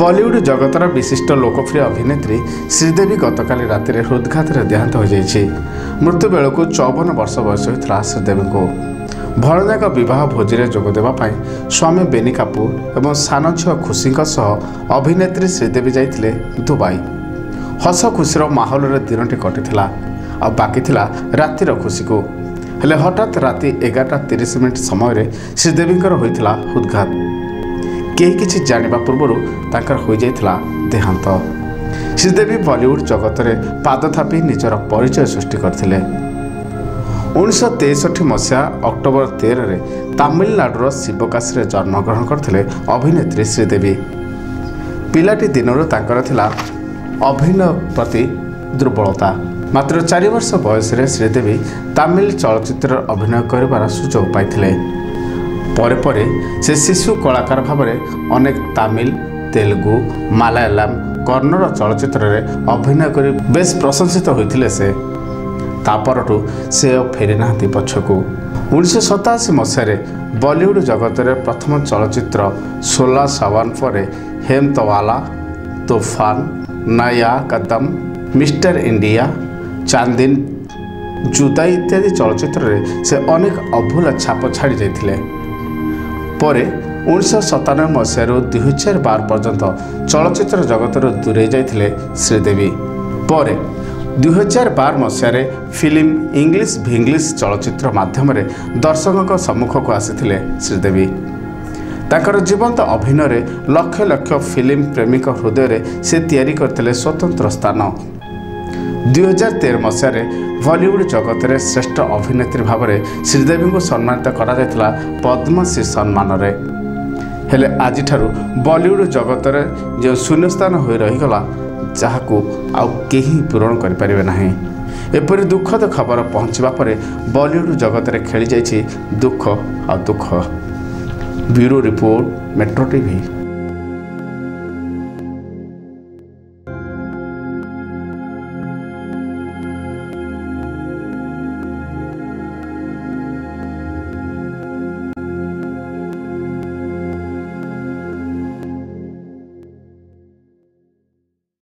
ବଲିଉଡ ଜଗତର ବିଶିଷ୍ଟ ଲୋକପ୍ରିୟ ଅଭିନେତ୍ରୀ ଶ୍ରୀଦେବୀ ଗତକାଲି ରାତିରେ ହୃଦଘାତରେ ଦେହାନ୍ତ ହୋଇଯାଇଛି। ମୃତ୍ୟୁ ବେଳକୁ ଚଉବନ ବର୍ଷ ବୟସ ହୋଇଥିଲା ଶ୍ରୀଦେବୀଙ୍କୁ। ଭରଦାଙ୍କ ବିବାହ ଭୋଜିରେ ଯୋଗ ଦେବା ପାଇଁ ସ୍ୱାମୀ ବେନି କାପୁର ଏବଂ ସାନ ଝିଅ ଖୁସିଙ୍କ ସହ ଅଭିନେତ୍ରୀ ଶ୍ରୀଦେବୀ ଯାଇଥିଲେ ଦୁବାଇ। ହସ ଖୁସିର ମାହୋଲରେ ଦିନଟି କଟିଥିଲା ଆଉ ବାକି ଥିଲା ରାତିର ଖୁସିକୁ। ହେଲେ ହଠାତ୍ ରାତି ଏଗାରଟା ତିରିଶ ମିନିଟ୍ ସମୟରେ ଶ୍ରୀଦେବୀଙ୍କର ହୋଇଥିଲା ହୃଦଘାତ। କେହି କିଛି ଜାଣିବା ପୂର୍ବରୁ ତାଙ୍କର ହୋଇଯାଇଥିଲା ଦେହାନ୍ତ। ଶ୍ରୀଦେବୀ ବଲିଉଡ୍ ଜଗତରେ ପାଦ ଥାପି ନିଜର ପରିଚୟ ସୃଷ୍ଟି କରିଥିଲେ। ଉଣେଇଶହ ତେଷଠି ମସିହା ଅକ୍ଟୋବର ତେରରେ ତାମିଲନାଡୁର ଶିବକାଶୀରେ ଜନ୍ମଗ୍ରହଣ କରିଥିଲେ ଅଭିନେତ୍ରୀ ଶ୍ରୀଦେବୀ। ପିଲାଟି ଦିନରୁ ତାଙ୍କର ଥିଲା ଅଭିନୟ ପ୍ରତି ଦୁର୍ବଳତା। ମାତ୍ର ଚାରି ବର୍ଷ ବୟସରେ ଶ୍ରୀଦେବୀ ତାମିଲ ଚଳଚ୍ଚିତ୍ରରେ ଅଭିନୟ କରିବାର ସୁଯୋଗ ପାଇଥିଲେ। ପରେ ପରେ ସେ ଶିଶୁ କଳାକାର ଭାବରେ ଅନେକ ତାମିଲ ତେଲୁଗୁ ମାଲାୟାଲାମ କନ୍ନଡ଼ ଚଳଚ୍ଚିତ୍ରରେ ଅଭିନୟ କରି ବେଶ୍ ପ୍ରଶଂସିତ ହୋଇଥିଲେ ସେ। ତା ପରଠୁ ସେ ଆଉ ଫେରିନାହାନ୍ତି ପଛକୁ। ଉଣେଇଶହ ସତାଅଶୀ ମସିହାରେ ବଲିଉଡ ଜଗତରେ ପ୍ରଥମ ଚଳଚ୍ଚିତ୍ର ସୋଲା ସାୱାନ ପରେ ହେମ ତୋଫାନ ନୟା କଦମ ମିଷ୍ଟର ଇଣ୍ଡିଆ ଚାନ୍ଦିନ ଜୁଦାଇ ଇତ୍ୟାଦି ଚଳଚ୍ଚିତ୍ରରେ ସେ ଅନେକ ଅଭୁଲା ଛାପ ଛାଡ଼ି ଯାଇଥିଲେ। ପରେ ଉଣେଇଶହ ସତାନବେ ମସିହାରୁ ଦୁଇହଜାର ବାର ପର୍ଯ୍ୟନ୍ତ ଚଳଚ୍ଚିତ୍ର ଜଗତରୁ ଦୂରେଇ ଯାଇଥିଲେ ଶ୍ରୀଦେବୀ। ପରେ ଦୁଇହଜାର ବାର ମସିହାରେ ଫିଲ୍ମ ଇଂଲିଶ ଭିଂଲିଶ ଚଳଚ୍ଚିତ୍ର ମାଧ୍ୟମରେ ଦର୍ଶକଙ୍କ ସମ୍ମୁଖକୁ ଆସିଥିଲେ ଶ୍ରୀଦେବୀ। ତାଙ୍କର ଜୀବନ୍ତ ଅଭିନୟରେ ଲକ୍ଷ ଲକ୍ଷ ଫିଲ୍ମ ପ୍ରେମୀଙ୍କ ହୃଦୟରେ ସେ ତିଆରି କରିଥିଲେ ସ୍ୱତନ୍ତ୍ର ସ୍ଥାନ। ଦୁଇହଜାର ତେର ମସିହାରେ ବଲିଉଡ ଜଗତରେ ଶ୍ରେଷ୍ଠ ଅଭିନେତ୍ରୀ ଭାବରେ ଶ୍ରୀଦେବୀଙ୍କୁ ସମ୍ମାନିତ କରାଯାଇଥିଲା ପଦ୍ମଶ୍ରୀ ସମ୍ମାନରେ। ହେଲେ ଆଜିଠାରୁ ବଲିଉଡ ଜଗତରେ ଯେଉଁ ଶୂନ୍ୟସ୍ଥାନ ହୋଇ ରହିଗଲା ଯାହାକୁ ଆଉ କେହି ପୂରଣ କରିପାରିବେ ନାହିଁ। ଏପରି ଦୁଃଖଦ ଖବର ପହଞ୍ଚିବା ପରେ ବଲିଉଡ ଜଗତରେ ଖେଳିଯାଇଛି ଦୁଃଖ ଆଉ ଦୁଃଖ। Bureau report metro TV.